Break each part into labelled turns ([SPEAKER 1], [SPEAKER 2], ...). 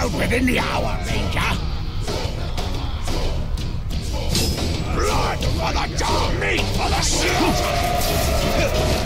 [SPEAKER 1] out within the hour, Ranger. Blood for the dog, meat for the soup.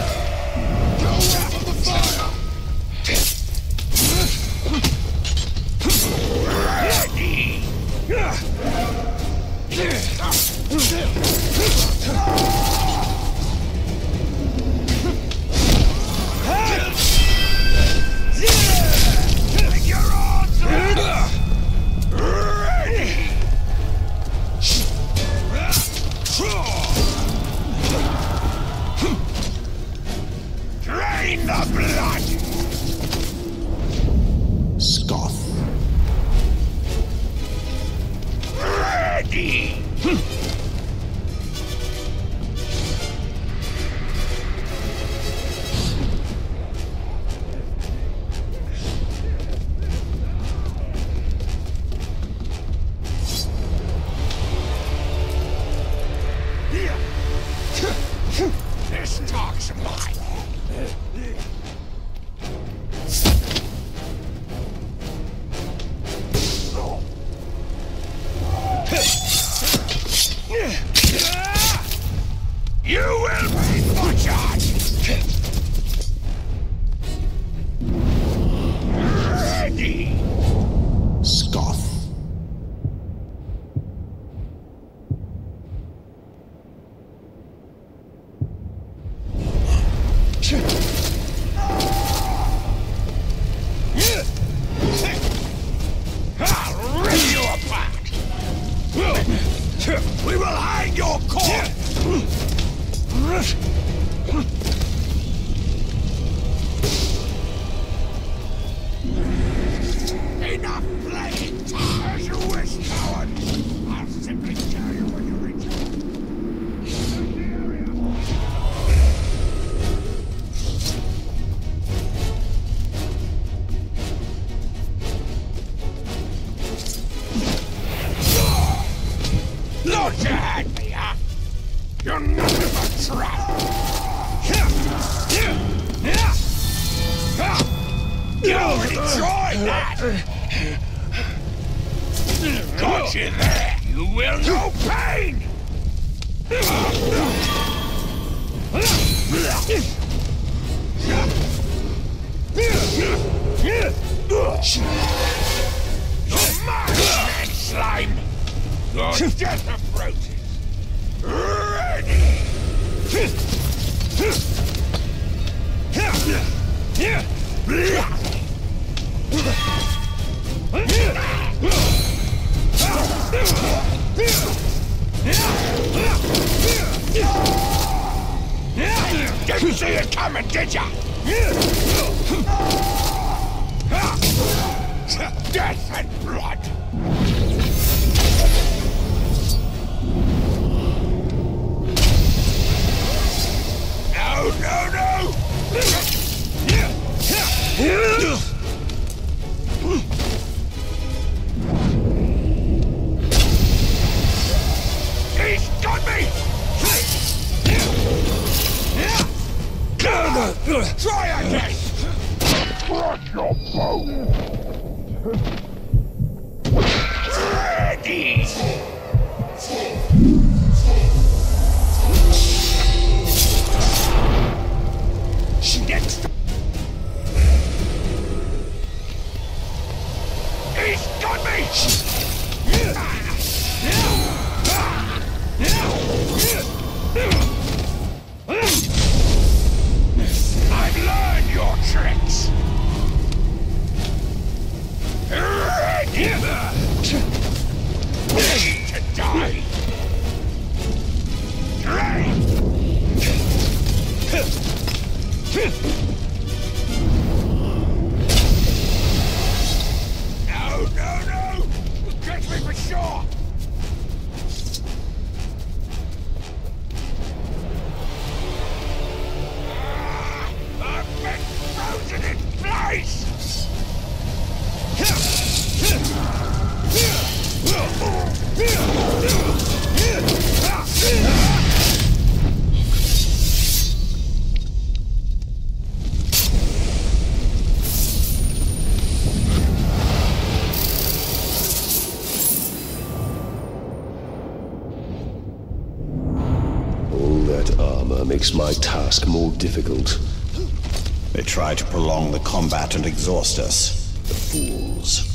[SPEAKER 2] Makes my task more difficult.
[SPEAKER 3] They try to prolong the combat and exhaust us. The fools.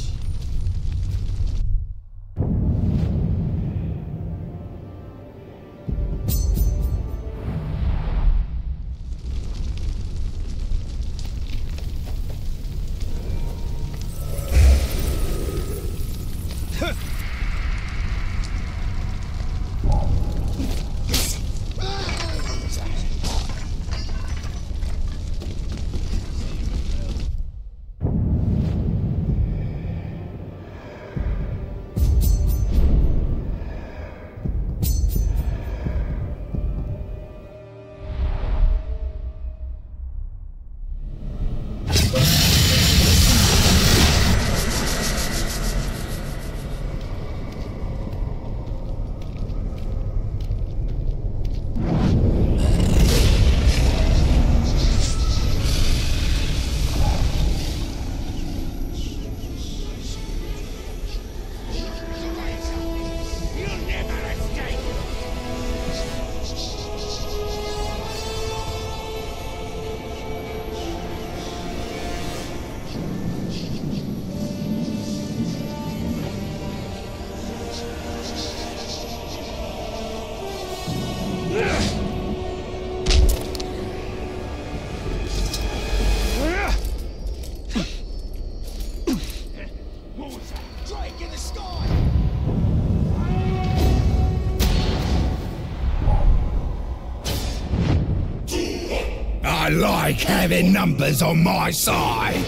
[SPEAKER 4] Having numbers on my side.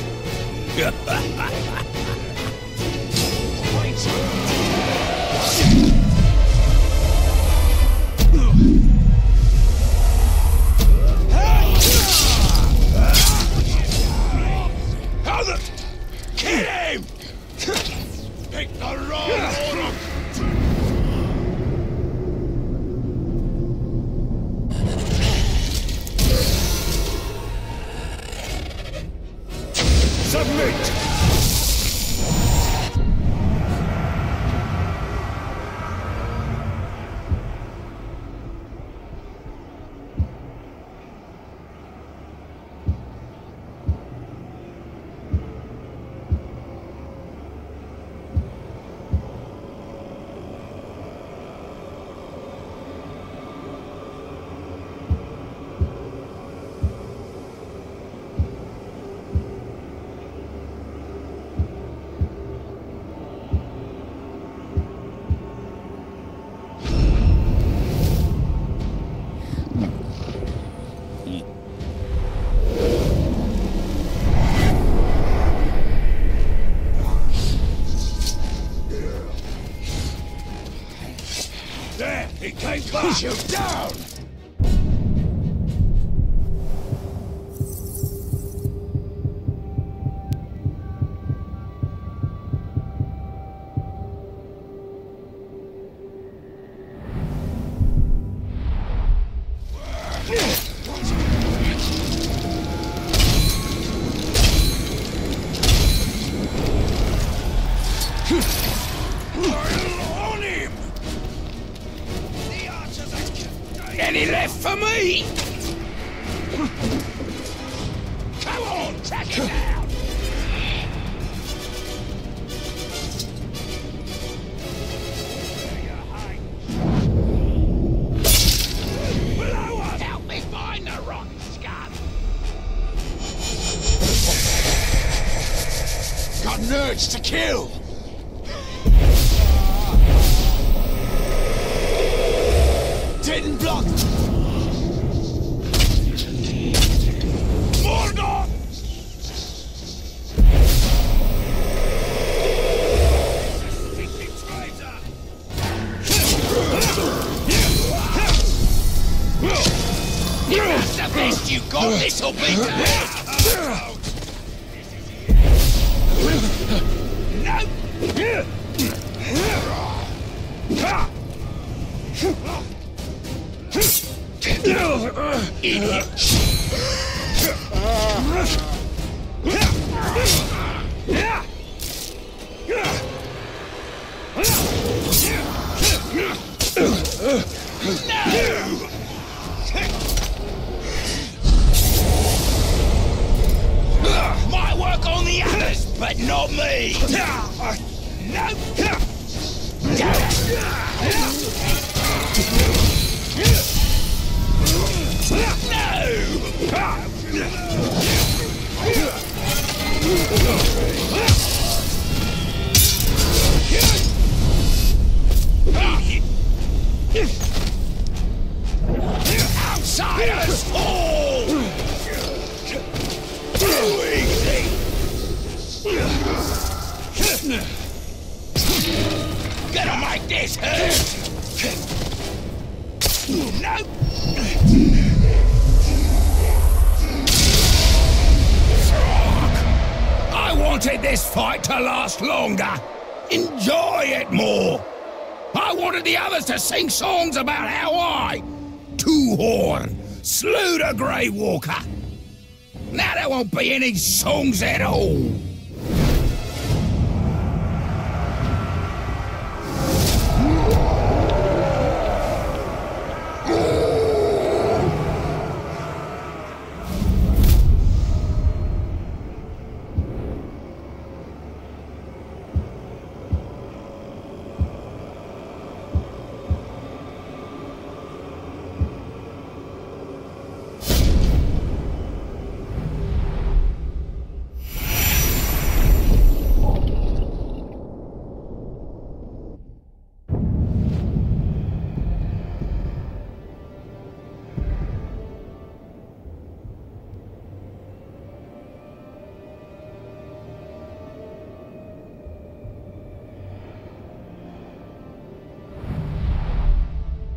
[SPEAKER 1] How the... Kill! Pick the wrong
[SPEAKER 4] Submit! Left for me?
[SPEAKER 1] Come on, track it down! Help me find the rotten scum! Got an urge to kill! Longer. Enjoy it more. I wanted the others to sing songs about how I, Two Horn, slew the Grey Walker. Now there won't be any songs at all.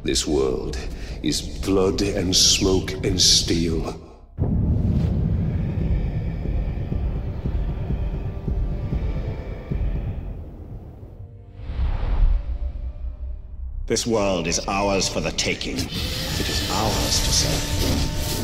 [SPEAKER 2] This world is blood and smoke and steel.
[SPEAKER 3] This world is ours for the taking. It is ours to serve.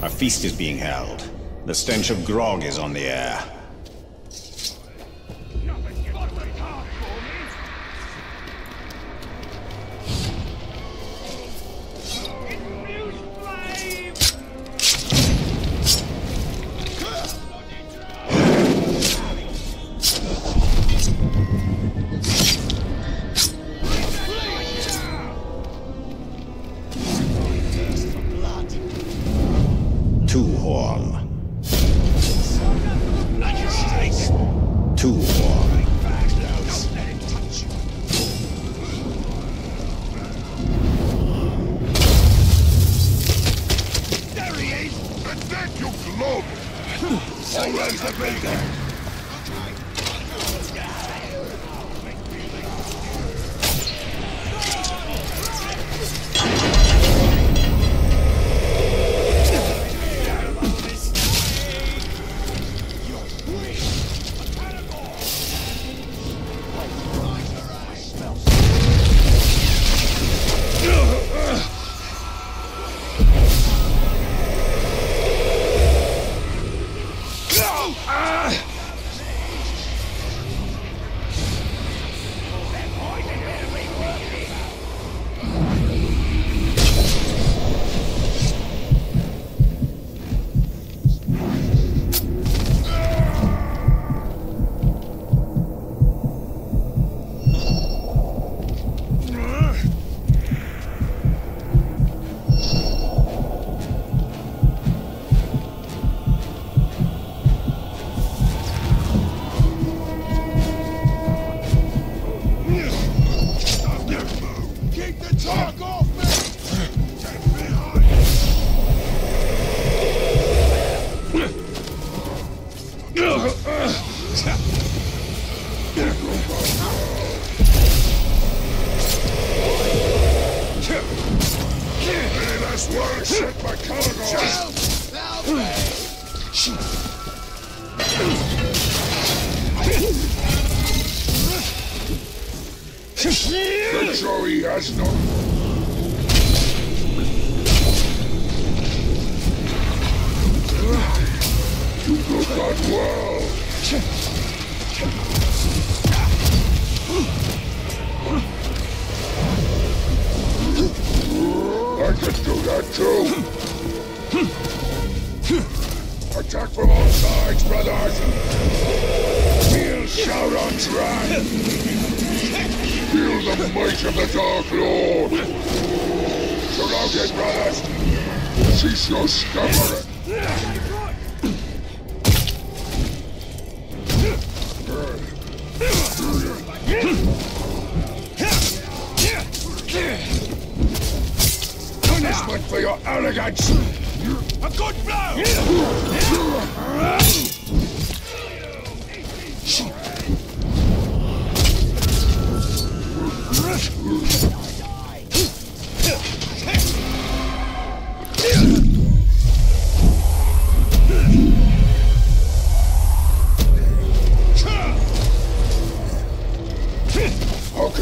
[SPEAKER 3] A feast is being held. The stench of grog is on the air.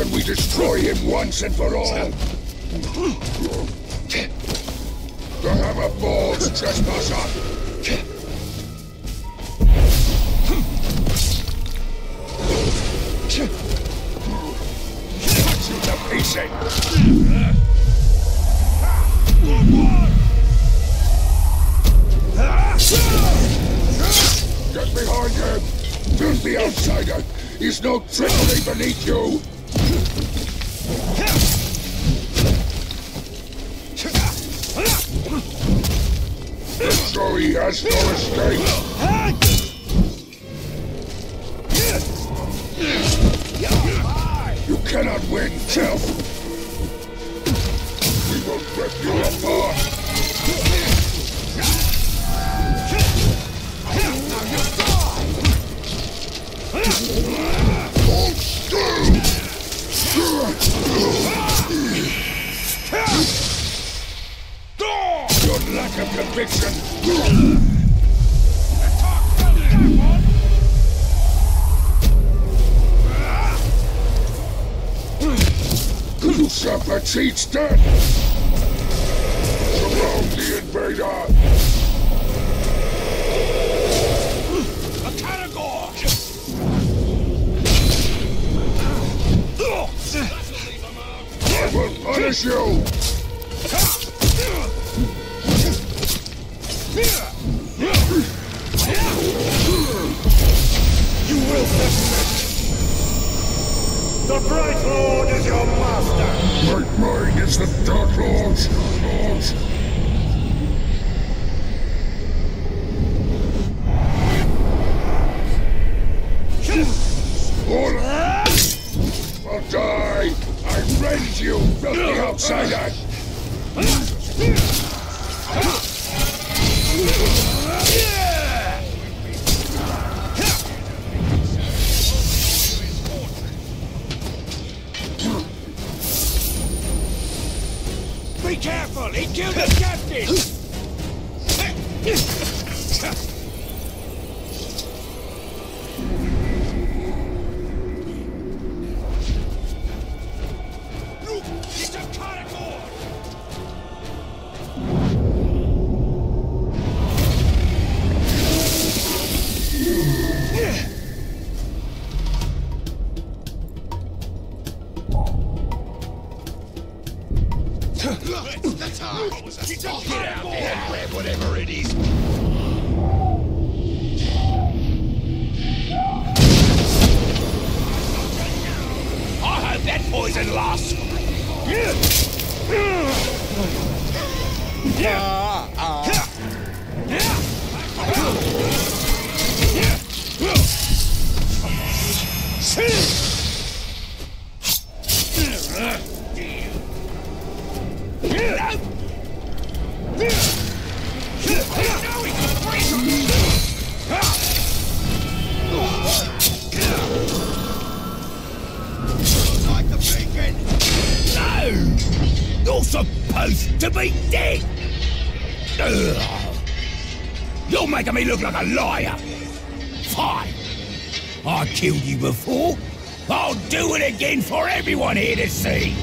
[SPEAKER 5] How we destroy him once and for all? The hammer falls, trespasser! Cut you to pieces! Get behind him! Filthy outsider! He's no trickery beneath you! He has no escape! You cannot win, Self! We will rip you apart! Your lack of conviction! Usurper cheats dead! Surround the invader! I will punish! You
[SPEAKER 4] The Bright Lord is your master!
[SPEAKER 5] Right mine is the Dark Lord's! Lord's.
[SPEAKER 1] Dead. Ugh. You're making me look like a liar. Fine. I killed you before. I'll do it again for everyone here to see.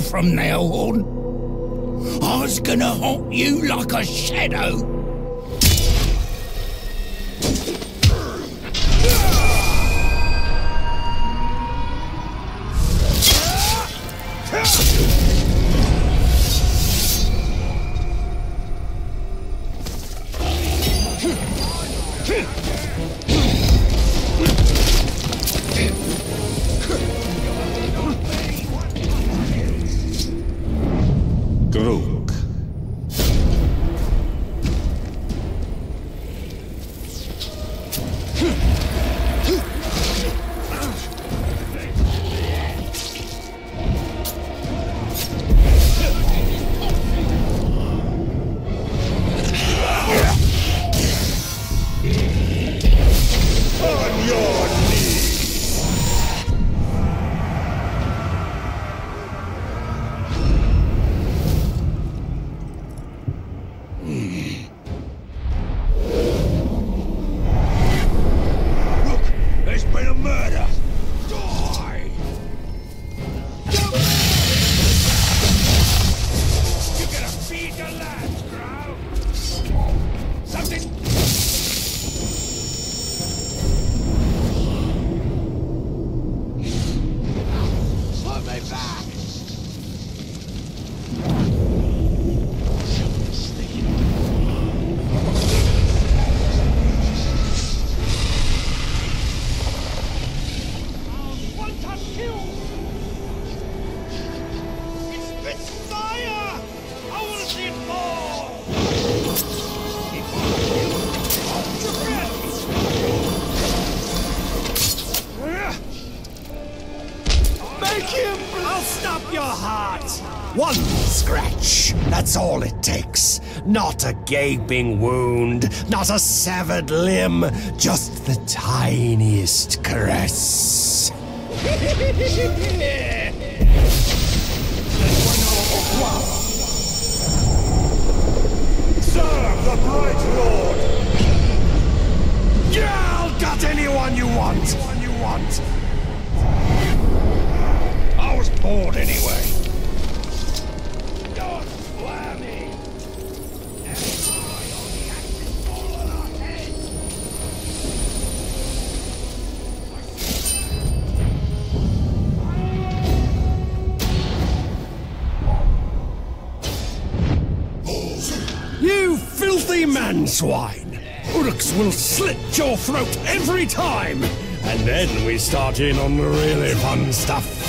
[SPEAKER 1] From now on. I was gonna haunt you like a shadow.
[SPEAKER 6] Gaping wound, not a severed limb, just the tiniest caress.
[SPEAKER 4] Serve the Bright Lord!
[SPEAKER 6] Y'all got anyone you want? Anyone you want?
[SPEAKER 4] I was bored anyway.
[SPEAKER 6] Swine! Uruks will slit your throat every time! And then we start in on the really fun stuff.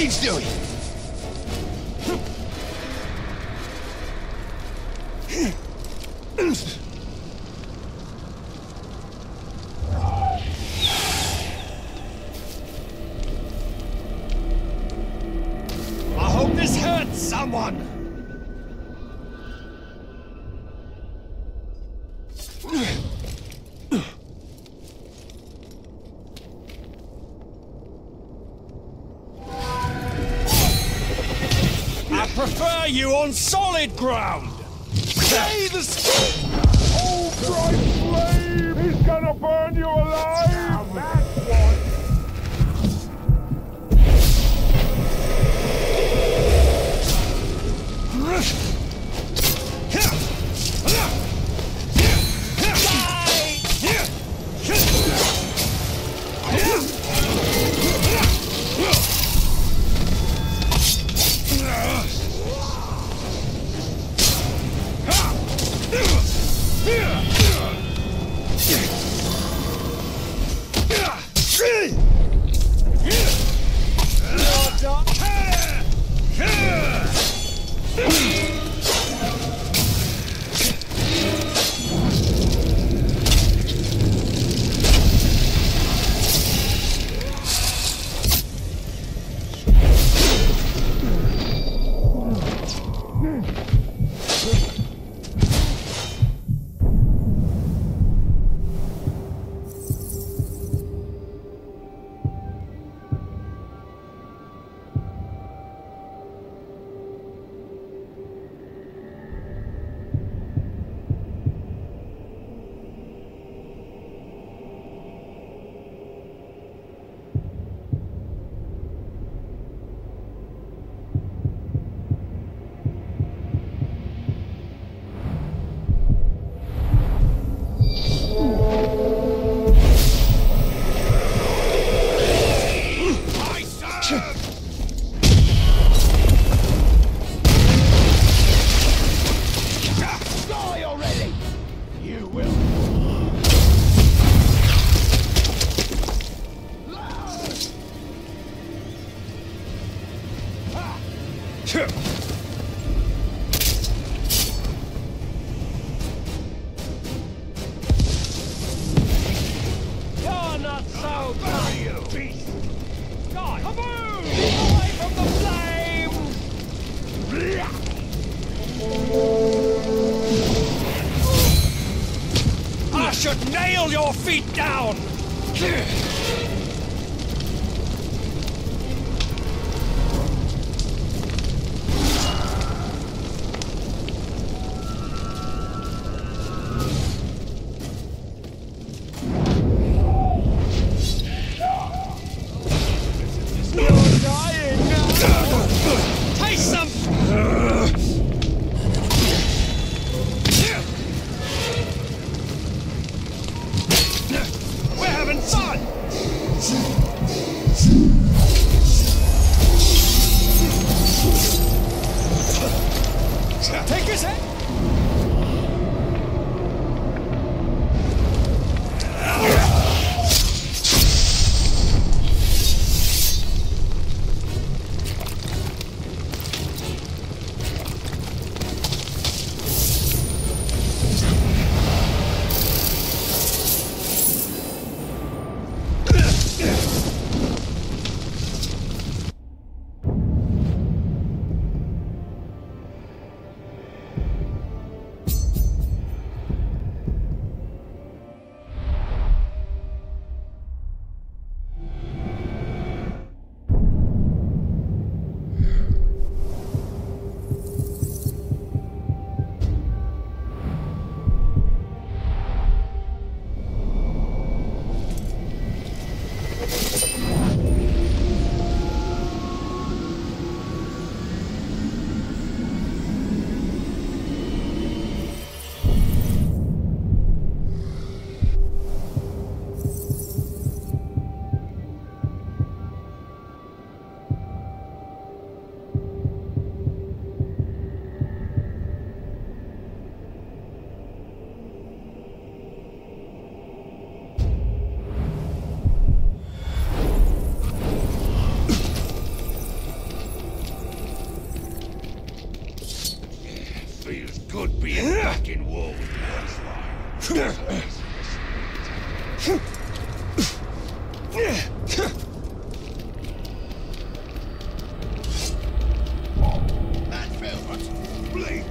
[SPEAKER 4] Needs doing?
[SPEAKER 7] Solid ground. Say the
[SPEAKER 6] Oh,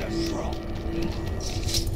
[SPEAKER 5] Velvet.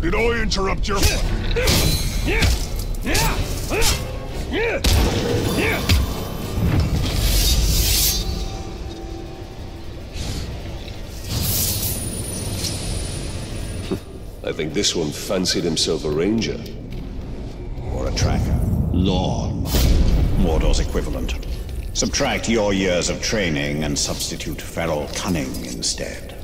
[SPEAKER 5] Did I interrupt your...
[SPEAKER 2] I think this one fancied himself a ranger.
[SPEAKER 3] Or a tracker. Lawn. Mordor's equivalent. Subtract your years of training and substitute feral cunning instead.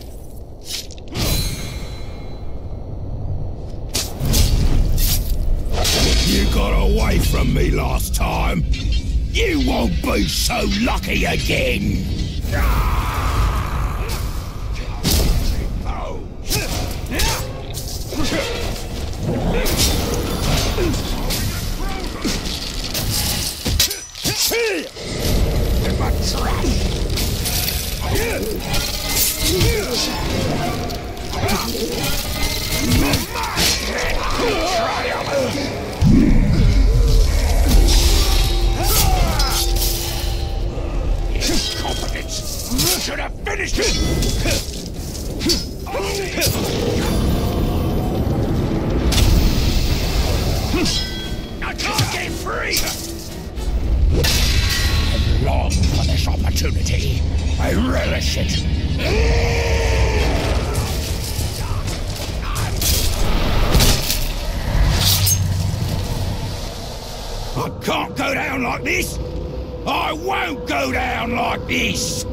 [SPEAKER 1] Last time. You won't be so lucky again. Incompetence! Should have finished it! I can't get free! I long for this opportunity. I relish it. I can't go down like this! I won't go down like this!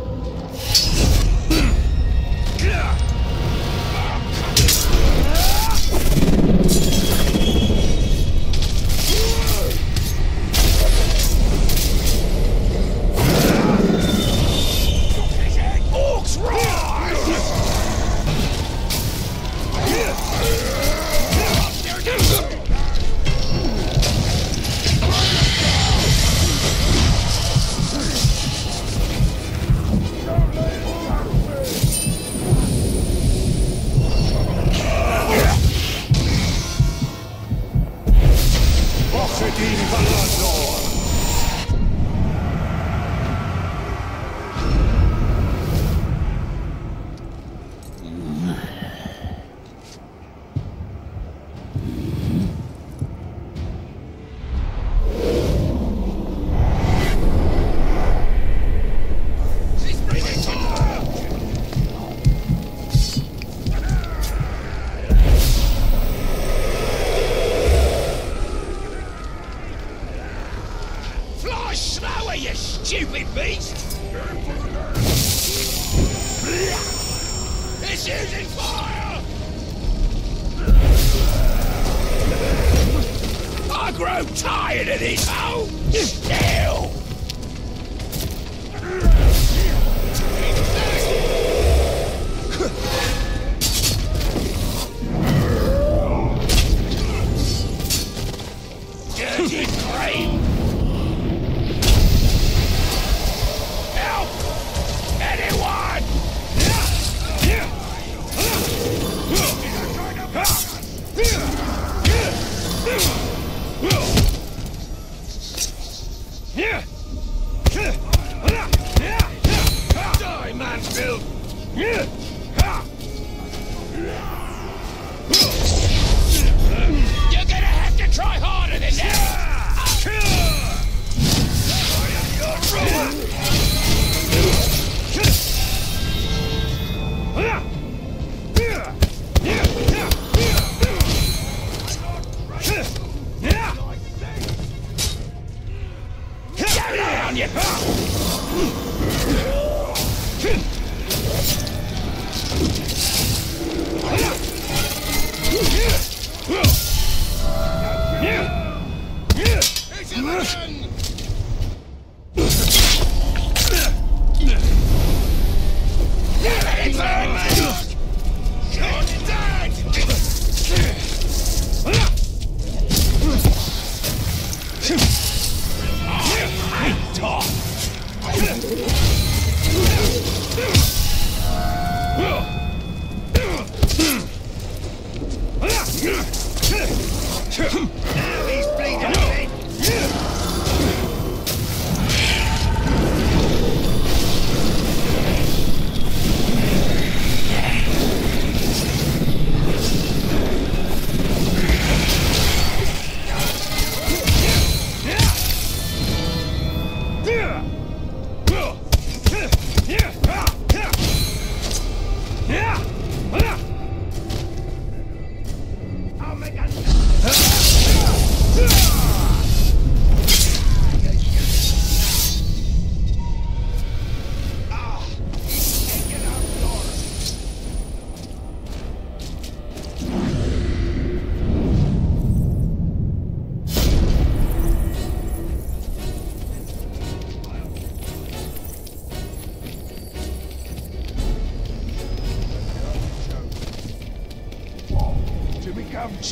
[SPEAKER 1] Die,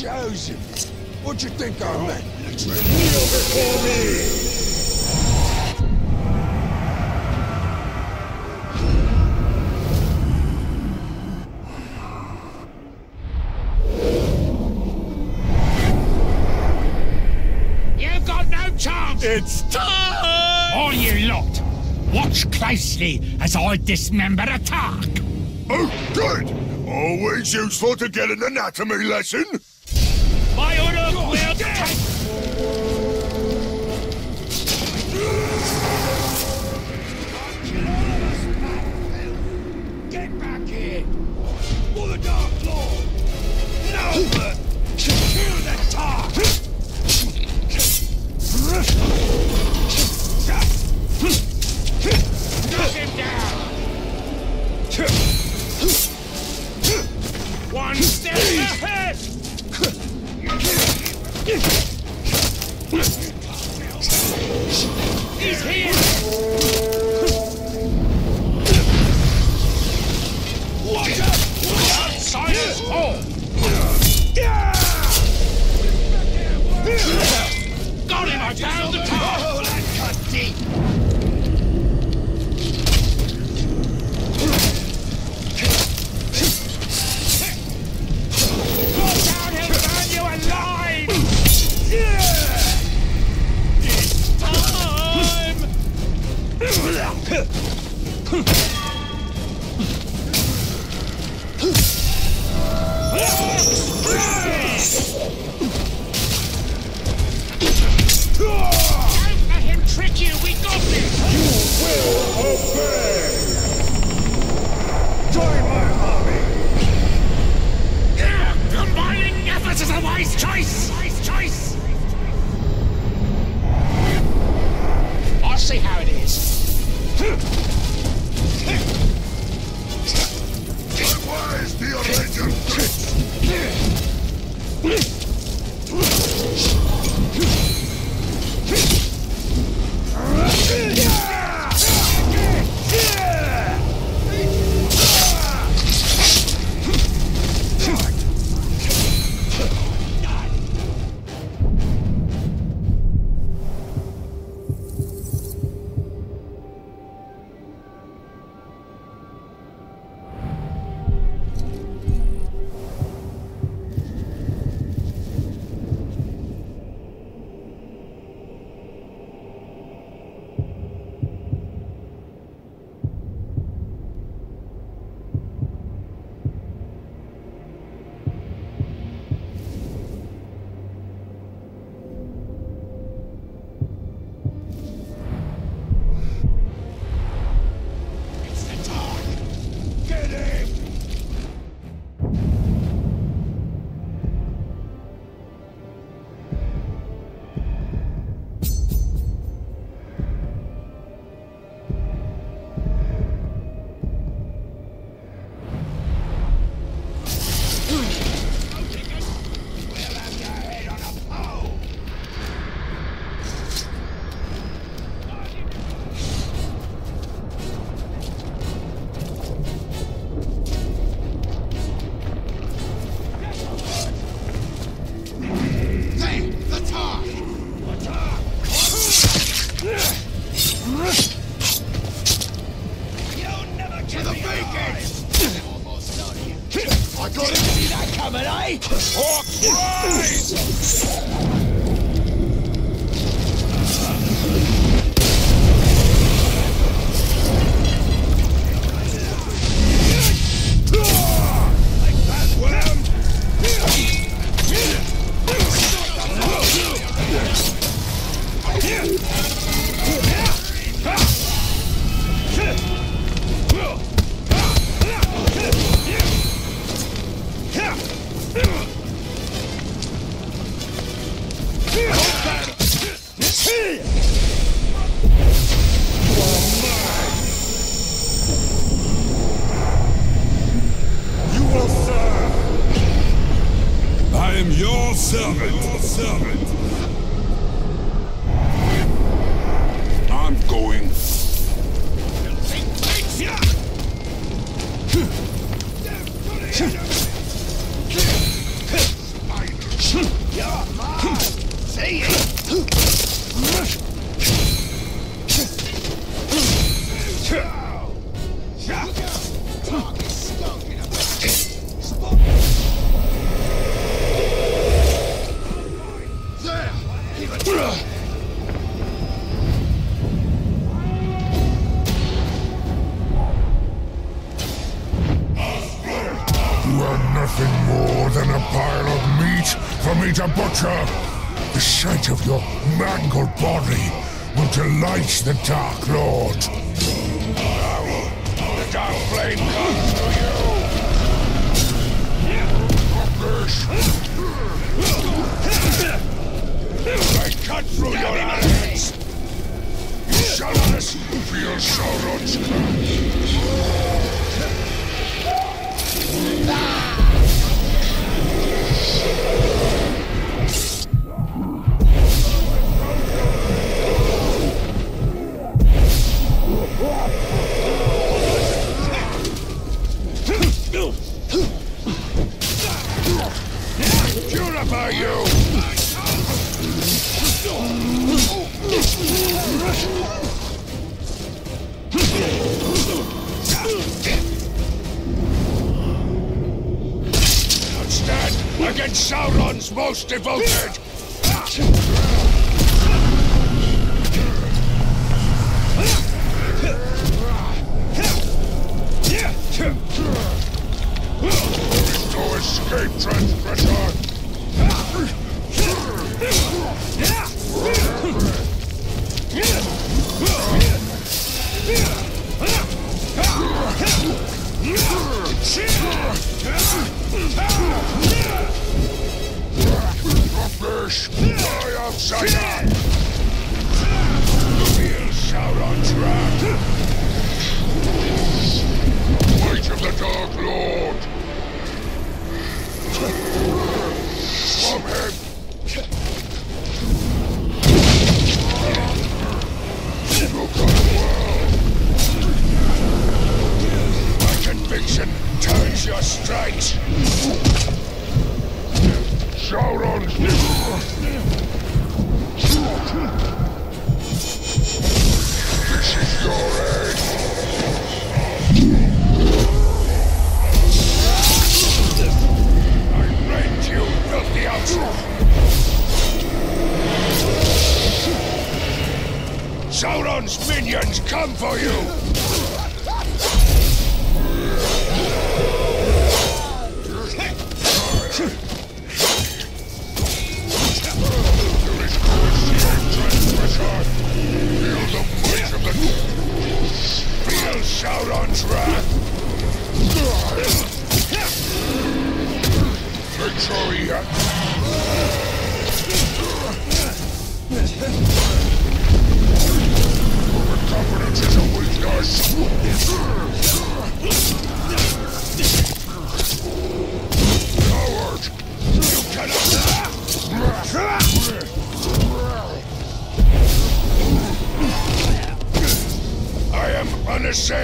[SPEAKER 1] chosen. What you think I meant?
[SPEAKER 6] Kneel before me!
[SPEAKER 8] It's time!
[SPEAKER 6] All you lot, watch closely as I dismember a tark.
[SPEAKER 1] Oh, good! Always useful to get an anatomy lesson.
[SPEAKER 5] Hey!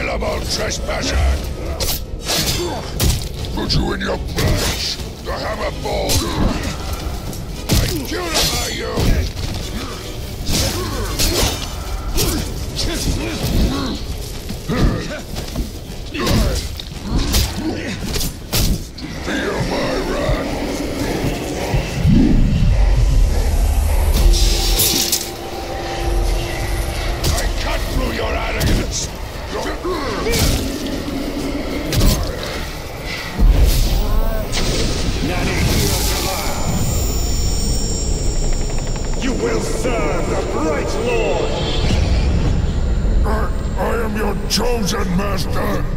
[SPEAKER 5] Unassailable trespasser! Put you in your place! The hammer ball! I purify you! Feel my will serve the Bright Lord!
[SPEAKER 4] I, I am your chosen master!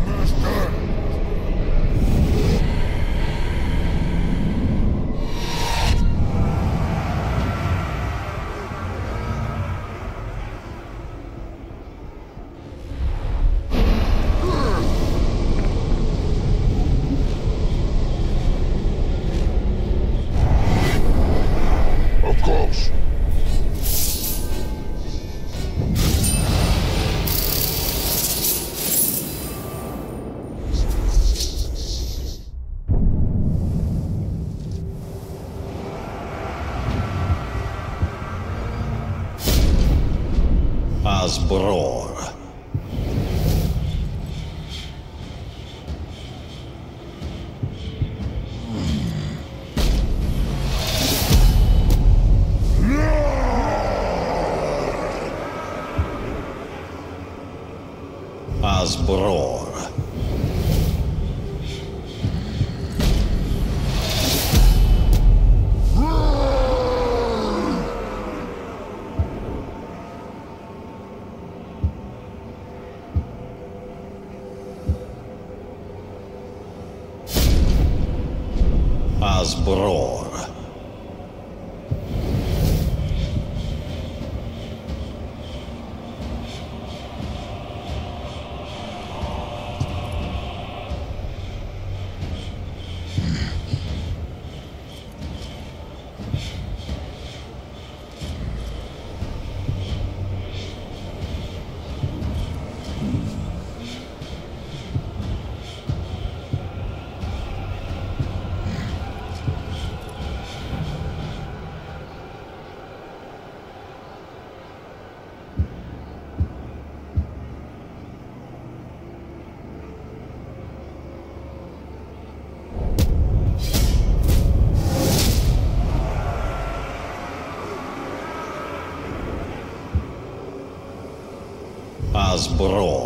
[SPEAKER 4] Asbror. Asbror.